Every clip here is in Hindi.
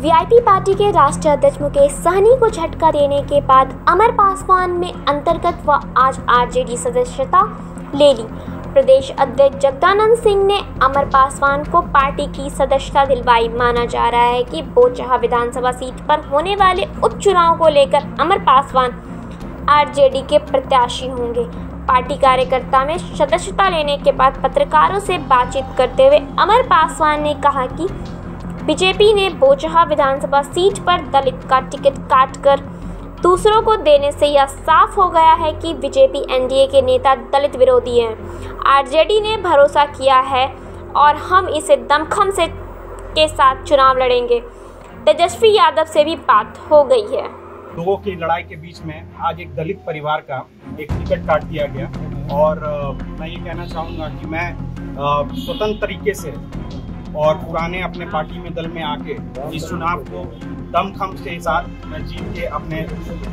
वीआईपी पार्टी के राष्ट्रीय अध्यक्ष मुकेश सहनी को झटका देने के बाद अमर पासवान में अंतर्गत व आज आरजेडी सदस्यता ले ली। प्रदेश अध्यक्ष जगदानंद सिंह ने अमर पासवान को पार्टी की सदस्यता दिलवाई। माना जा रहा है कि बोचहा विधानसभा सीट पर होने वाले उपचुनाव को लेकर अमर पासवान आरजेडी के प्रत्याशी होंगे। पार्टी कार्यकर्ता में सदस्यता लेने के बाद पत्रकारों से बातचीत करते हुए अमर पासवान ने कहा कि बीजेपी ने बोचहा विधानसभा सीट पर दलित का टिकट काटकर दूसरों को देने से यह साफ़ हो गया है कि बीजेपी एनडीए के नेता दलित विरोधी हैं। आरजेडी ने भरोसा किया है और हम इसे दमखम से के साथ चुनाव लड़ेंगे। तेजस्वी यादव से भी बात हो गई है। लोगों की लड़ाई के बीच में आज एक दलित परिवार का एक टिकट काट दिया गया। और मैं ये कहना चाहूँगा कि मैं स्वतंत्र तरीके से और पुराने अपने पार्टी में दल में आके इस चुनाव को दमखम के साथ जीत के अपने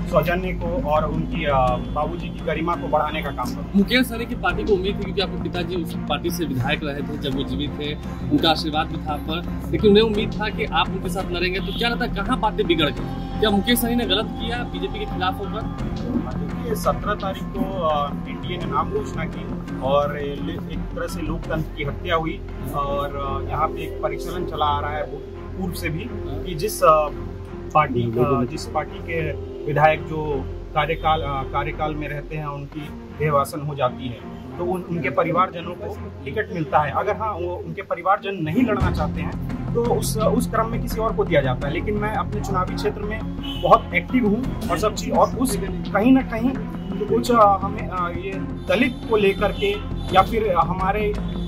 सौजन्य को और उनकी बाबूजी की गरिमा को बढ़ाने का काम करूँ। मुकेश सहनी की पार्टी को उम्मीद थी क्योंकि आपके पिताजी उस पार्टी से विधायक रहे थे जब वो जीवित थे, उनका आशीर्वाद भी था पर। लेकिन उन्हें उम्मीद था कि आप उनके साथ लड़ेंगे। तो क्या लगता है कहाँ बातें बिगड़ गई? क्या मुकेश सहनी ने गलत किया बीजेपी के खिलाफ होकर? देखिए सत्रह तारीख को एनडीए ने नाम घोषणा की और एक तरह से लोकतंत्र की हत्या हुई और यहाँ पे एक परिचलन चला आ रहा है पूर्व से भी कि जिस पार्टी जिस पार्टी के विधायक जो कार्यकाल कार्यकाल में रहते हैं उनकी देहवासन हो जाती है। तो उन, उनके परिवारजनों को टिकट मिलता है। अगर हाँ वो उनके परिवारजन नहीं लड़ना चाहते हैं तो उस उस क्रम में किसी और को दिया जाता है। लेकिन मैं अपने चुनावी क्षेत्र में बहुत एक्टिव हूँ और सब चीज़ और उस कहीं ना कहीं कुछ हमें ये दलित को लेकर के या फिर हमारे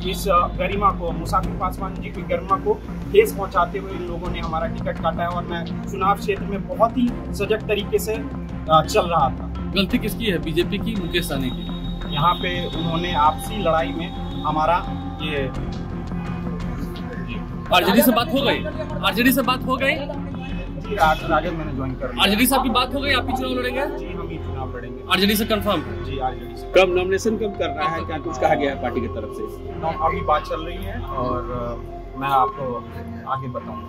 इस गरिमा को मुसाफिर पासवान जी की गरिमा को ठेस पहुंचाते हुए इन लोगों ने हमारा टिकट काटा है और मैं चुनाव क्षेत्र में बहुत ही सजग तरीके से चल रहा था। गलती किसकी है? बीजेपी की मुकेश सहनी की? यहाँ पे उन्होंने आपसी लड़ाई में हमारा ये आरजेडी से बात हो गई? आरजेडी से बात हो गई? जी राज राजद मैंने ज्वाइन कर आरजेडी से आपकी बात हो गई? आप चुनाव लड़ेंगे? जी हम ही चुनाव लड़ेंगे। आरजेडी से कंफर्म जी आरजेडी कब नॉमिनेशन कब कर रहा है? क्या कुछ कहा गया है पार्टी की तरफ़ से? अभी बात चल रही है और मैं आपको आगे बताऊँगा।